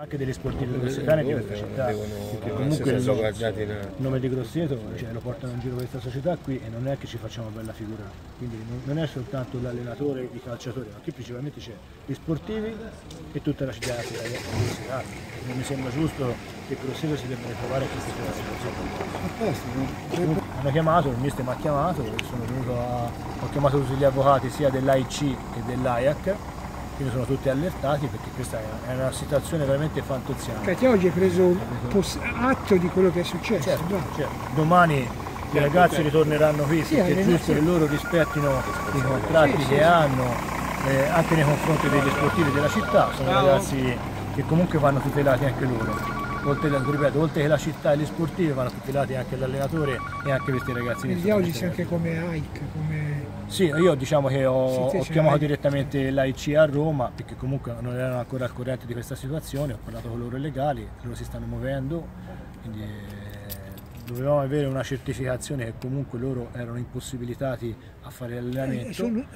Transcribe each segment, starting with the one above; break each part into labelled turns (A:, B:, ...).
A: anche degli sportivi grossetani di questa città perché comunque il nome, di Grosseto cioè, lo portano in giro questa società qui e non è che ci facciamo bella figura. Quindi non è soltanto l'allenatore i calciatori ma qui principalmente c'è gli sportivi e tutta la città grossetana non mi sembra giusto che Grosseto si debba ritrovare in questa situazione. Hanno chiamato, il mister mi ha chiamato a, ho chiamato tutti gli avvocati sia dell'AIC che dell'AIAC quindi sono tutti allertati perché questa è una situazione veramente fantoziana.
B: Infatti oggi hai preso atto di quello che è successo.
A: Certo, certo. Domani i ragazzi ritorneranno qui sì, perché è giusto che loro rispettino i contratti sì, che sì, hanno eh, anche nei confronti degli sportivi della città, sono ragazzi che comunque vanno tutelati anche loro. Oltre, ripeto, oltre che la città e gli sportivi vanno tutelati anche l'allenatore e anche questi ragazzi.
B: Quindi oggi sei anche come AIC, come
A: sì, io diciamo che ho, ho chiamato direttamente l'AIC a Roma perché comunque non erano ancora al corrente di questa situazione, ho parlato con loro legali, loro si stanno muovendo, quindi eh, dovevamo avere una certificazione che comunque loro erano impossibilitati a fare l'allenamento. Eh,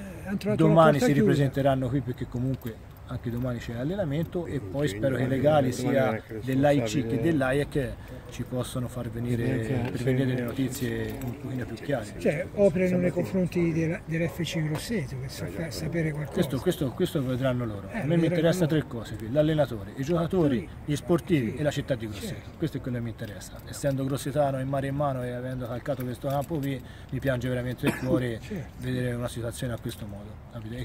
A: eh, Domani si ripresenteranno qui perché comunque anche domani c'è l'allenamento e poi spero che i legali sia dell'AIC che dell'AIEC ci possano far venire, per venire delle notizie un pochino più chiare.
B: Cioè operano nei confronti dell'FC Grosseto per sapere qualcosa.
A: Questo, questo, questo vedranno loro. Eh, A me mi interessa tre cose l'allenatore, i giocatori, gli sportivi e la città di Grosseto. Certo. Questo è quello che mi interessa. Essendo grossetano in mare in mano e avendo calcato questo campo qui mi piange veramente il cuore certo. vedere una situazione a questo modo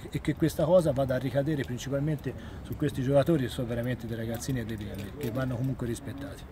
A: e che questa cosa vada a ricadere principalmente su questi giocatori sono veramente dei ragazzini e dei bimbi che vanno comunque rispettati.